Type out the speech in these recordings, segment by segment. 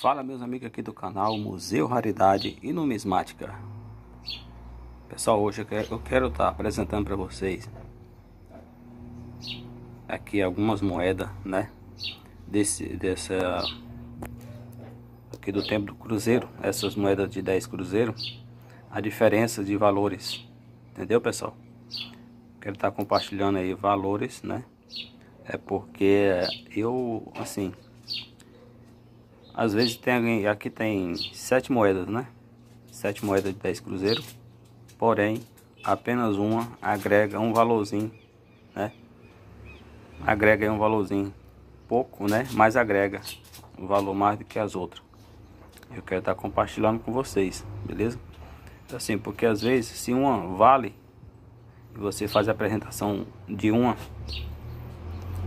Fala meus amigos aqui do canal Museu Raridade e Numismática Pessoal, hoje eu quero estar tá apresentando para vocês Aqui algumas moedas, né Desse, dessa Aqui do tempo do cruzeiro Essas moedas de 10 cruzeiro A diferença de valores Entendeu pessoal? Quero estar tá compartilhando aí valores, né É porque eu, assim às vezes tem aqui tem sete moedas, né? Sete moedas de 10 cruzeiro. Porém, apenas uma agrega um valorzinho, né? Agrega um valorzinho pouco, né? Mas agrega um valor mais do que as outras. Eu quero estar compartilhando com vocês, beleza? Assim, porque às vezes se uma vale você faz a apresentação de uma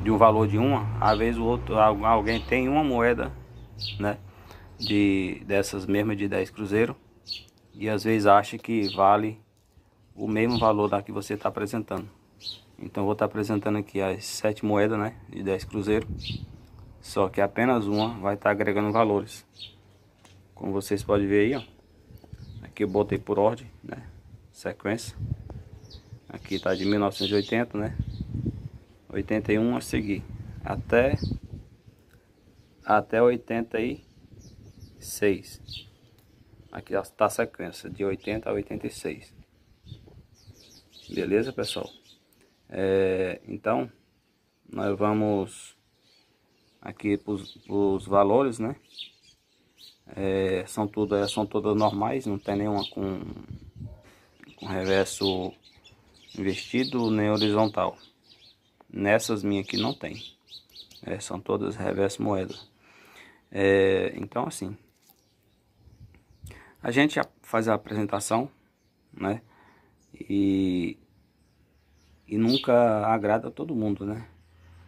de um valor de uma, às vezes o outro alguém tem uma moeda né? De, dessas mesmas de 10 cruzeiro. E às vezes acha que vale o mesmo valor da que você está apresentando. Então vou estar tá apresentando aqui as 7 moedas, né? De 10 cruzeiro. Só que apenas uma vai estar tá agregando valores. Como vocês podem ver aí, ó. Aqui eu botei por ordem, né? Sequência. Aqui tá de 1980, né? 81 a seguir. Até até 86. Aqui está a sequência de 80 a 86. Beleza, pessoal? É, então, nós vamos aqui para os valores, né? É, são tudo é, são todas normais, não tem nenhuma com, com reverso invertido nem horizontal. Nessas minhas aqui não tem. É, são todas reverso moeda. É, então, assim, a gente faz a apresentação, né? E, e nunca agrada todo mundo, né?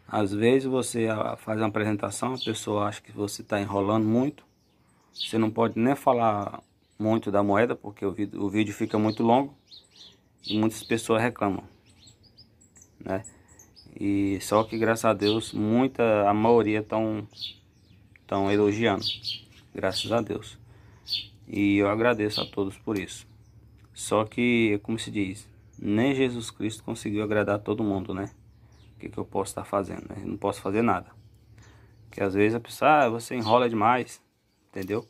Às vezes você faz uma apresentação, a pessoa acha que você está enrolando muito. Você não pode nem falar muito da moeda, porque o vídeo, o vídeo fica muito longo. E muitas pessoas reclamam, né? E só que graças a Deus, muita, a maioria estão estão elogiando. Graças a Deus. E eu agradeço a todos por isso. Só que, como se diz, nem Jesus Cristo conseguiu agradar todo mundo, né? O que, que eu posso estar fazendo? Né? não posso fazer nada. Porque às vezes a pessoa, ah, você enrola demais, entendeu?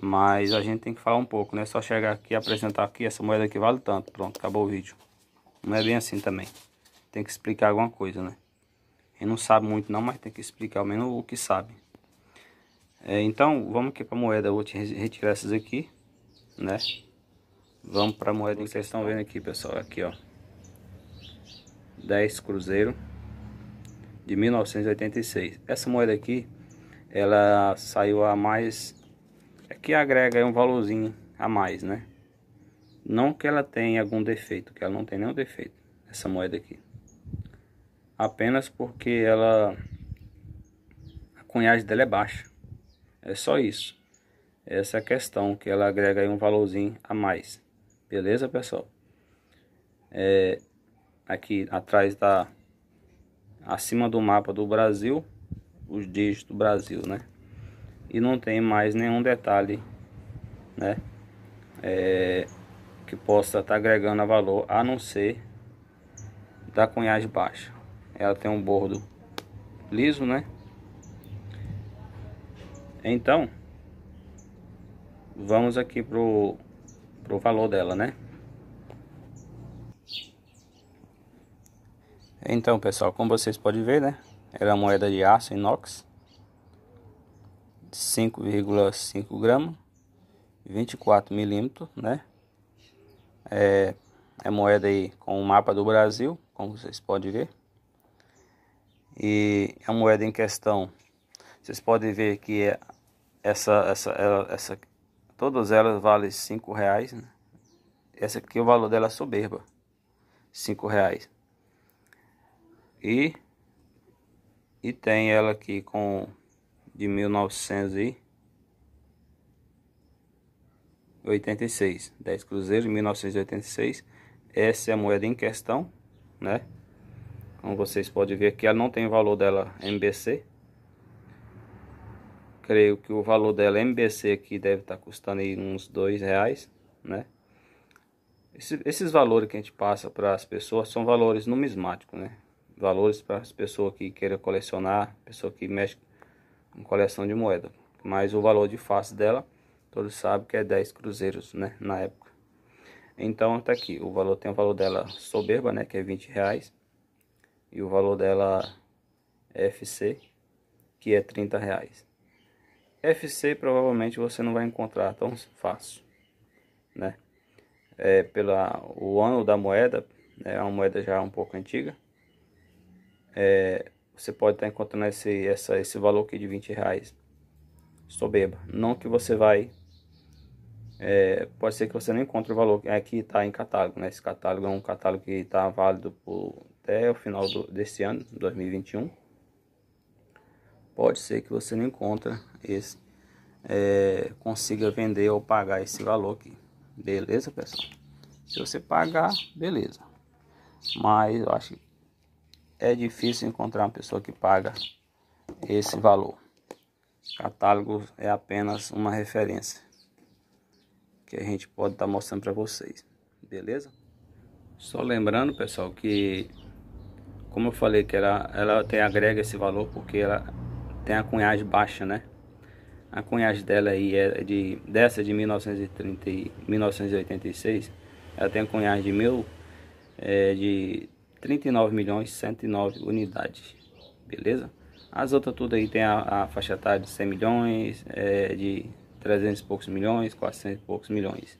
Mas a gente tem que falar um pouco, né? Só chegar aqui apresentar aqui, essa moeda aqui vale tanto, pronto, acabou o vídeo. Não é bem assim também. Tem que explicar alguma coisa, né? Quem não sabe muito não, mas tem que explicar ao menos o que sabe. É, então, vamos aqui para a moeda, vou retirar essas aqui, né? Vamos para a moeda que vocês estão vendo aqui, pessoal, aqui, ó. 10 cruzeiro de 1986. Essa moeda aqui, ela saiu a mais... Aqui agrega um valorzinho a mais, né? Não que ela tenha algum defeito, que ela não tem nenhum defeito, essa moeda aqui. Apenas porque ela... A cunhagem dela é baixa. É só isso. Essa é a questão, que ela agrega aí um valorzinho a mais. Beleza, pessoal? É, aqui atrás da... Acima do mapa do Brasil, os dígitos do Brasil, né? E não tem mais nenhum detalhe, né? É, que possa estar tá agregando a valor, a não ser da cunhagem baixa. Ela tem um bordo liso, né? Então, vamos aqui pro, pro valor dela, né? Então, pessoal, como vocês podem ver, né? Ela é moeda de aço inox. 5,5 gramas. 24 milímetros, né? É, é moeda aí com o mapa do Brasil, como vocês podem ver. E a moeda em questão, vocês podem ver que é essa, essa, essa, todas elas valem cinco reais. Né? Essa aqui o valor dela é soberba, cinco reais. E e tem ela aqui com de 1986, 10 cruzeiros de 1986. Essa é a moeda em questão, né? Como vocês podem ver aqui, ela não tem valor dela MBC, creio que o valor dela MBC aqui deve estar tá custando aí uns dois reais, né? Esse, esses valores que a gente passa para as pessoas são valores numismáticos, né? Valores para as pessoas que queiram colecionar, pessoa que mexe com coleção de moeda. Mas o valor de face dela, todos sabem que é 10 cruzeiros, né? Na época. Então tá aqui, o valor tem o valor dela soberba, né? Que é 20 reais. E o valor dela FC, que é 30 reais. FC provavelmente você não vai encontrar tão fácil, né? É, pela o ano da moeda, né, é uma moeda já um pouco antiga. É, você pode estar encontrando esse, essa, esse valor aqui de 20 reais soberba. Não que você vai. É, pode ser que você não encontre o valor aqui está em catálogo. Né? Esse catálogo é um catálogo que está válido por, até o final do, desse ano, 2021 pode ser que você não encontre esse, é, consiga vender ou pagar esse valor aqui. Beleza, pessoal? Se você pagar, beleza. Mas eu acho que é difícil encontrar uma pessoa que paga esse valor. Catálogo é apenas uma referência que a gente pode estar tá mostrando para vocês. Beleza? Só lembrando, pessoal, que como eu falei que ela, ela tem agrega esse valor porque ela tem a cunhagem baixa, né? A cunhagem dela aí é de dessa de 1930 e 1986, ela tem a cunhagem de mil é, de 39 milhões 109 unidades, beleza? As outras tudo aí tem a, a faixa etária de 100 milhões, é, de 300 e poucos milhões, 400 e poucos milhões.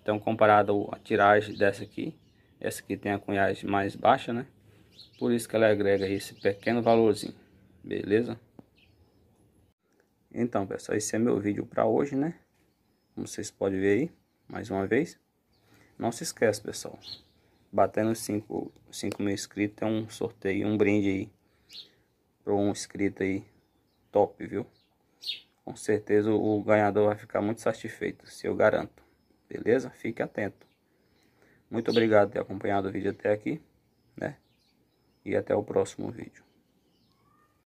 Então comparado a tiragem dessa aqui, essa aqui tem a cunhagem mais baixa, né? Por isso que ela agrega esse pequeno valorzinho, beleza? Então, pessoal, esse é meu vídeo para hoje, né? Como vocês podem ver aí, mais uma vez. Não se esqueça, pessoal. Batendo 5 mil inscritos é um sorteio, um brinde aí. Para um inscrito aí top, viu? Com certeza o ganhador vai ficar muito satisfeito, se eu garanto. Beleza? Fique atento. Muito obrigado por ter acompanhado o vídeo até aqui, né? E até o próximo vídeo.